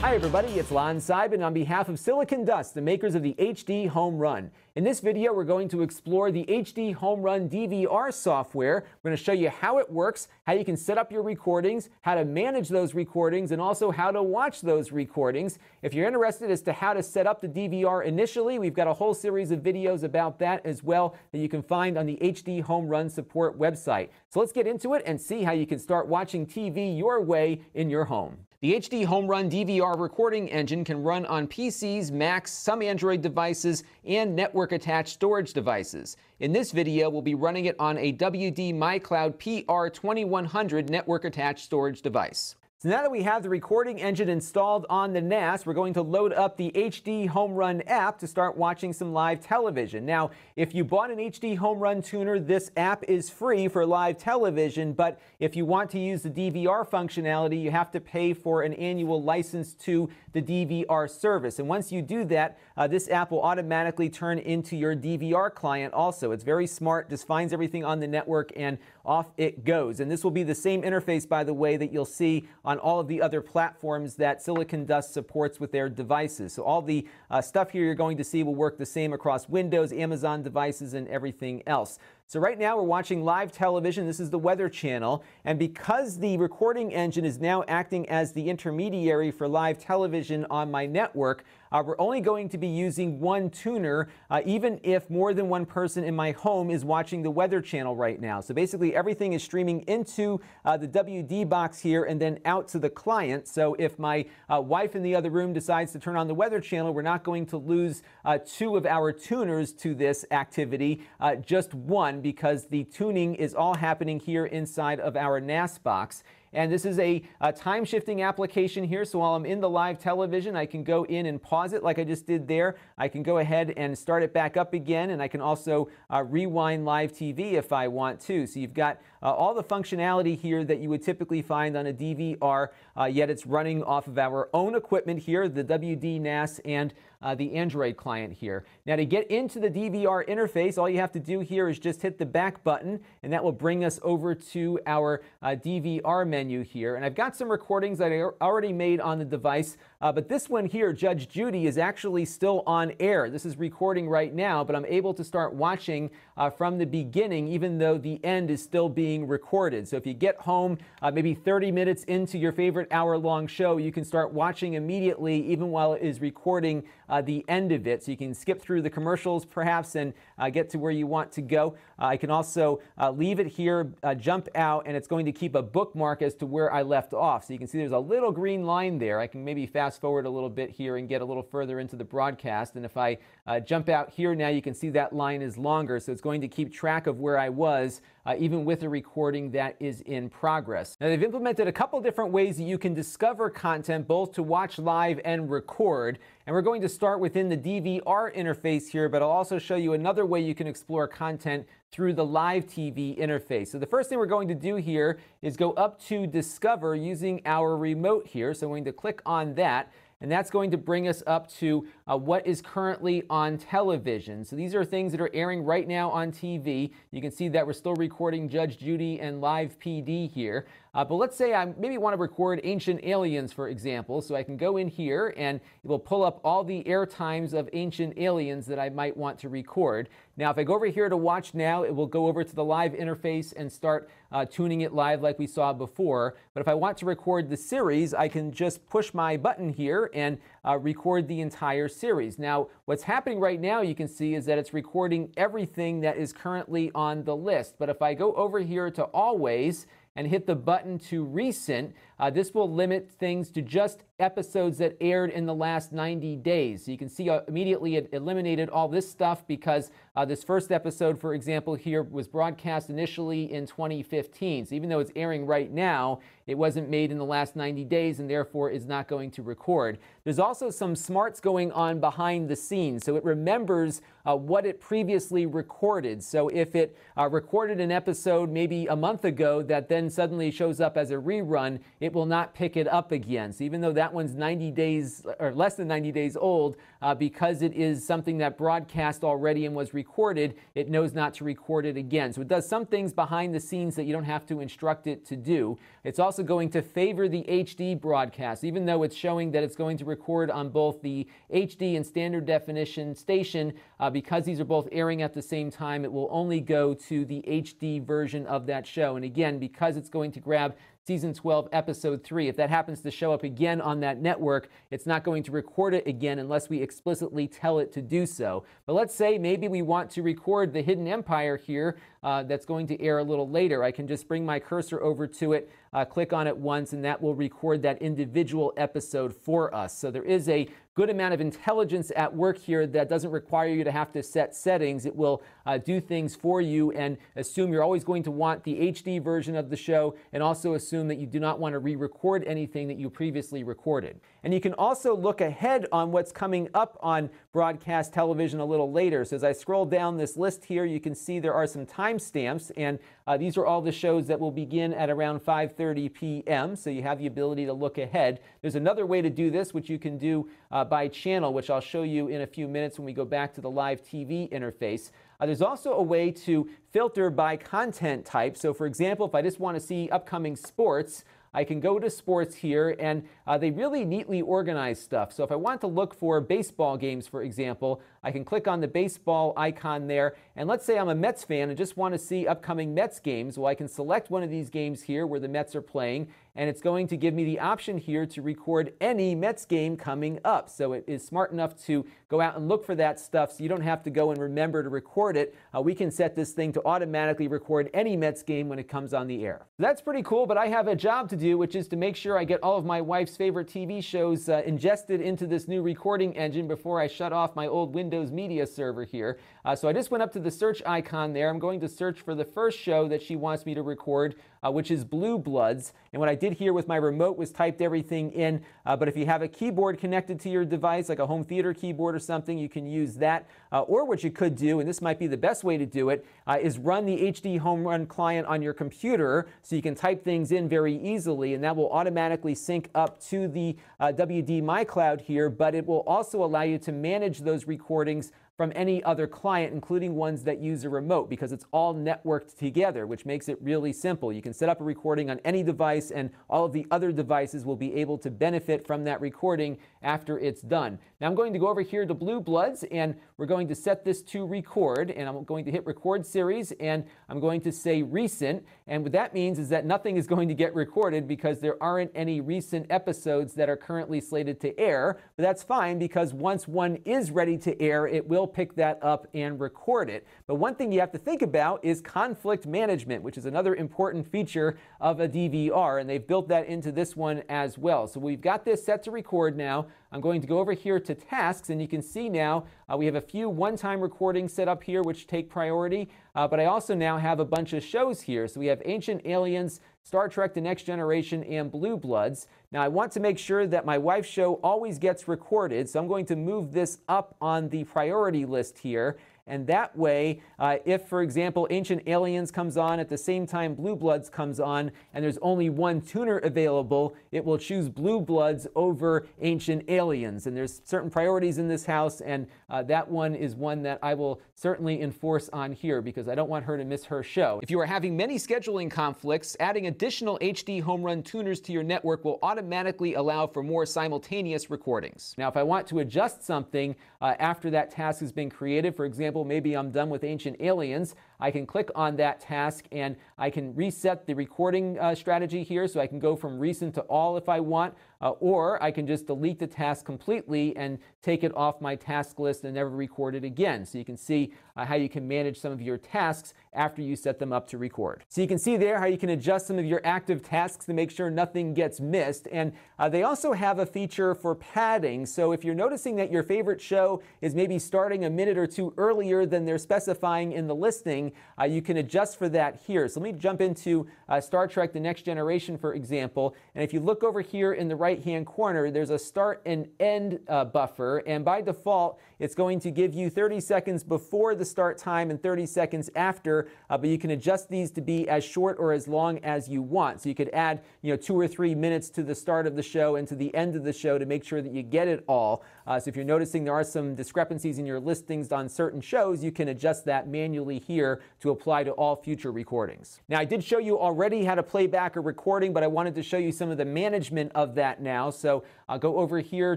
Hi, everybody. It's Lon Seidman on behalf of SiliconDust, the makers of the HDHomeRun. In this video, we're going to explore the HDHomeRun DVR software. We're going to show you how it works, how you can set up your recordings, how to manage those recordings, and also how to watch those recordings. If you're interested as to how to set up the DVR initially, we've got a whole series of videos about that as well that you can find on the HDHomeRun support website. So let's get into it and see how you can start watching TV your way in your home. The HDHomeRun DVR recording engine can run on PCs, Macs, some Android devices, and network-attached storage devices. In this video, we'll be running it on a WD MyCloud PR2100 network-attached storage device. So now that we have the recording engine installed on the NAS, we're going to load up the HDHomeRun app to start watching some live television. Now, if you bought an HDHomeRun tuner, this app is free for live television, but if you want to use the DVR functionality, you have to pay for an annual license to the DVR service. And once you do that, uh, this app will automatically turn into your DVR client also. It's very smart, just finds everything on the network and off it goes. And this will be the same interface, by the way, that you'll see on all of the other platforms that SiliconDust supports with their devices. So all the uh, stuff here you're going to see will work the same across Windows, Amazon devices, and everything else. So right now we're watching live television. This is the Weather Channel. And because the recording engine is now acting as the intermediary for live television on my network, uh, we're only going to be using one tuner, uh, even if more than one person in my home is watching the Weather Channel right now. So basically everything is streaming into uh, the WD box here and then out to the client. So if my uh, wife in the other room decides to turn on the Weather Channel, we're not going to lose uh, two of our tuners to this activity, uh, just one because the tuning is all happening here inside of our NAS box. And this is a, a, time shifting application here. So while I'm in the live television, I can go in and pause it like I just did there. I can go ahead and start it back up again. And I can also uh, rewind live TV if I want to. So you've got uh, all the functionality here that you would typically find on a DVR, uh, yet it's running off of our own equipment here, the WD NAS and uh, the Android client here. Now to get into the DVR interface, all you have to do here is just hit the back button and that will bring us over to our uh, DVR menu here. And I've got some recordings that I already made on the device, uh, but this one here, Judge Judy, is actually still on air. This is recording right now, but I'm able to start watching uh, from the beginning, even though the end is still being recorded. So if you get home uh, maybe 30 minutes into your favorite hour long show, you can start watching immediately, even while it is recording uh, the end of it. So you can skip through the commercials perhaps and uh, get to where you want to go. Uh, I can also uh, leave it here, jump out, and it's going to keep a bookmark as to where I left off. So you can see there's a little green line there. I can maybe fast forward a little bit here and get a little further into the broadcast. And if I jump out here now, you can see that line is longer. So it's going to keep track of where I was uh, even with a recording that is in progress. Now, they've implemented a couple different ways that you can discover content, both to watch live and record. And we're going to start within the DVR interface here, but I'll also show you another way you can explore content through the live TV interface. So the first thing we're going to do here is go up to Discover using our remote here. So I'm going to click on that and that's going to bring us up to uh, what is currently on television. So these are things that are airing right now on TV. You can see that we're still recording Judge Judy and Live PD here. Uh, but let's say I maybe want to record Ancient Aliens, for example. So I can go in here and it will pull up all the air times of Ancient Aliens that I might want to record. Now, if I go over here to watch now, it will go over to the live interface and start uh, tuning it live like we saw before. But if I want to record the series, I can just push my button here and uh, record the entire series. Now, what's happening right now, you can see, is that it's recording everything that is currently on the list. But if I go over here to always, and hit the button to recent, uh, this will limit things to just episodes that aired in the last 90 days. So you can see uh, immediately it eliminated all this stuff because uh, this first episode, for example, here was broadcast initially in 2015. So even though it's airing right now, it wasn't made in the last 90 days and therefore is not going to record. There's also some smarts going on behind the scenes. So it remembers uh, what it previously recorded. So if it uh, recorded an episode maybe a month ago that then suddenly shows up as a rerun, it will not pick it up again. So even though that that one's 90 days or less than 90 days old uh, because it is something that broadcast already and was recorded. It knows not to record it again. So it does some things behind the scenes that you don't have to instruct it to do. It's also going to favor the HD broadcast, even though it's showing that it's going to record on both the HD and standard definition station. Uh, because these are both airing at the same time, it will only go to the HD version of that show. And again, because it's going to grab season 12, episode 3. If that happens to show up again on that network, it's not going to record it again unless we explicitly tell it to do so. But let's say maybe we want to record the Hidden Empire here uh, that's going to air a little later. I can just bring my cursor over to it, uh, click on it once, and that will record that individual episode for us. So there is a good amount of intelligence at work here that doesn't require you to have to set settings. It will uh, do things for you and assume you're always going to want the HD version of the show and also assume that you do not want to re-record anything that you previously recorded. And you can also look ahead on what's coming up on broadcast television a little later. So as I scroll down this list here, you can see there are some timestamps, and uh, these are all the shows that will begin at around 5.30 p.m., so you have the ability to look ahead. There's another way to do this, which you can do uh, by channel, which I'll show you in a few minutes when we go back to the live TV interface. Uh, there's also a way to filter by content type. So for example, if I just want to see upcoming sports, I can go to sports here and uh, they really neatly organize stuff. So if I want to look for baseball games, for example, I can click on the baseball icon there. And let's say I'm a Mets fan and just want to see upcoming Mets games. Well, I can select one of these games here where the Mets are playing, and it's going to give me the option here to record any Mets game coming up. So it is smart enough to go out and look for that stuff so you don't have to go and remember to record it. Uh, we can set this thing to automatically record any Mets game when it comes on the air. That's pretty cool, but I have a job to do, which is to make sure I get all of my wife's favorite TV shows uh, ingested into this new recording engine before I shut off my old Windows Windows Media Server here. Uh, so I just went up to the search icon there. I'm going to search for the first show that she wants me to record, uh, which is Blue Bloods. And what I did here with my remote was typed everything in. Uh, but if you have a keyboard connected to your device, like a home theater keyboard or something, you can use that. Uh, or what you could do, and this might be the best way to do it, uh, is run the HDHomeRun client on your computer so you can type things in very easily, and that will automatically sync up to the uh, WD My Cloud here, but it will also allow you to manage those recordings recordings from any other client, including ones that use a remote, because it's all networked together, which makes it really simple. You can set up a recording on any device, and all of the other devices will be able to benefit from that recording after it's done. Now I'm going to go over here to Blue Bloods, and we're going to set this to record, and I'm going to hit record series, and I'm going to say recent, and what that means is that nothing is going to get recorded because there aren't any recent episodes that are currently slated to air, but that's fine because once one is ready to air, it will pick that up and record it. But one thing you have to think about is conflict management, which is another important feature of a DVR, and they've built that into this one as well. So we've got this set to record now. I'm going to go over here to tasks, and you can see now uh, we have a few one-time recordings set up here which take priority, uh, but I also now have a bunch of shows here. So we have Ancient Aliens, Star Trek The Next Generation, and Blue Bloods. Now I want to make sure that my wife's show always gets recorded, so I'm going to move this up on the priority list here. And that way, uh, if, for example, Ancient Aliens comes on at the same time Blue Bloods comes on, and there's only one tuner available, it will choose Blue Bloods over Ancient Aliens. And there's certain priorities in this house, and uh, that one is one that I will certainly enforce on here because I don't want her to miss her show. If you are having many scheduling conflicts, adding additional HDHomeRun tuners to your network will automatically allow for more simultaneous recordings. Now, if I want to adjust something uh, after that task has been created, for example, example, maybe I'm done with Ancient Aliens, I can click on that task and I can reset the recording uh, strategy here so I can go from recent to all if I want, uh, or I can just delete the task completely and take it off my task list and never record it again. So you can see uh, how you can manage some of your tasks after you set them up to record. So you can see there how you can adjust some of your active tasks to make sure nothing gets missed. And uh, they also have a feature for padding. So if you're noticing that your favorite show is maybe starting a minute or two earlier than they're specifying in the listing, uh, you can adjust for that here. So let me jump into uh, Star Trek The Next Generation, for example. And if you look over here in the right-hand corner, there's a start and end uh, buffer. And by default, it's going to give you 30 seconds before the start time and 30 seconds after uh, but you can adjust these to be as short or as long as you want. So you could add, you know, two or three minutes to the start of the show and to the end of the show to make sure that you get it all. Uh, so if you're noticing there are some discrepancies in your listings on certain shows, you can adjust that manually here to apply to all future recordings. Now, I did show you already how to play back a recording, but I wanted to show you some of the management of that now. So I'll go over here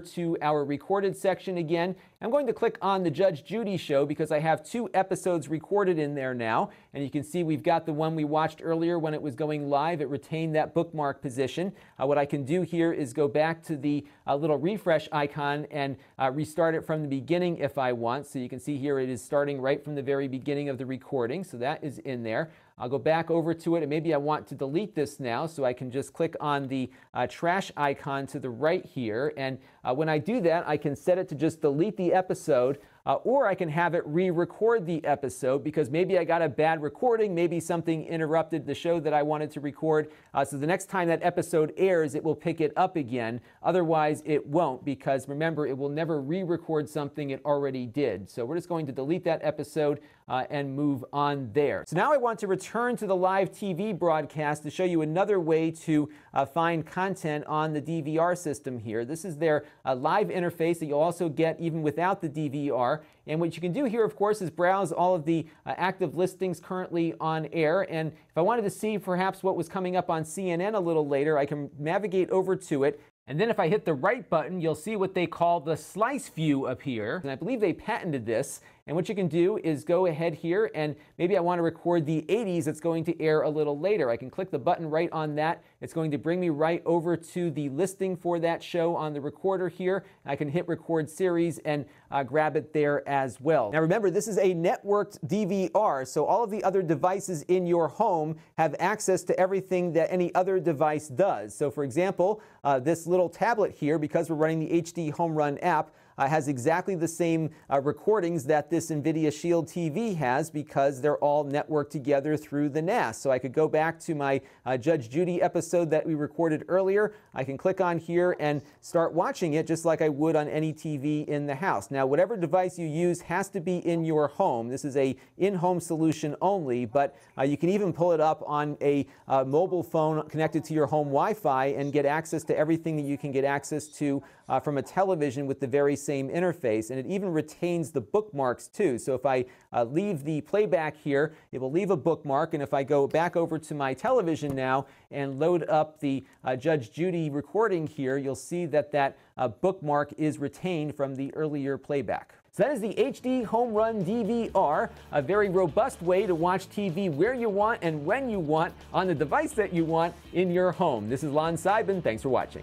to our recorded section again. I'm going to click on the Judge Judy show because I have two episodes recorded in there now. And you can see we've got the one we watched earlier when it was going live. It retained that bookmark position. Uh, what I can do here is go back to the uh, little refresh icon and uh, restart it from the beginning if I want. So you can see here it is starting right from the very beginning of the recording. So that is in there. I'll go back over to it and maybe I want to delete this now so I can just click on the uh, trash icon to the right here and uh, when I do that I can set it to just delete the episode uh, or I can have it re-record the episode because maybe I got a bad recording, maybe something interrupted the show that I wanted to record. Uh, so the next time that episode airs, it will pick it up again. Otherwise, it won't because remember, it will never re-record something it already did. So we're just going to delete that episode uh, and move on there. So now I want to return to the live TV broadcast to show you another way to uh, find content on the DVR system here. This is their uh, live interface that you'll also get even without the DVR. And what you can do here, of course, is browse all of the uh, active listings currently on air. And if I wanted to see perhaps what was coming up on CNN a little later, I can navigate over to it. And then if I hit the right button, you'll see what they call the slice view appear. And I believe they patented this. And what you can do is go ahead here and maybe I want to record the 80s that's going to air a little later. I can click the button right on that. It's going to bring me right over to the listing for that show on the recorder here. I can hit record series and uh, grab it there as well. Now remember, this is a networked DVR, so all of the other devices in your home have access to everything that any other device does. So for example, uh, this little tablet here, because we're running the HDHomeRun app, has exactly the same uh, recordings that this NVIDIA Shield TV has because they're all networked together through the NAS. So I could go back to my uh, Judge Judy episode that we recorded earlier. I can click on here and start watching it just like I would on any TV in the house. Now, whatever device you use has to be in your home. This is a in-home solution only, but uh, you can even pull it up on a uh, mobile phone connected to your home Wi-Fi and get access to everything that you can get access to uh, from a television with the very same interface. And it even retains the bookmarks too. So if I uh, leave the playback here, it will leave a bookmark. And if I go back over to my television now and load up the uh, Judge Judy recording here, you'll see that that uh, bookmark is retained from the earlier playback. So that is the HDHomeRun DVR, a very robust way to watch TV where you want and when you want on the device that you want in your home. This is Lon Seidman. Thanks for watching.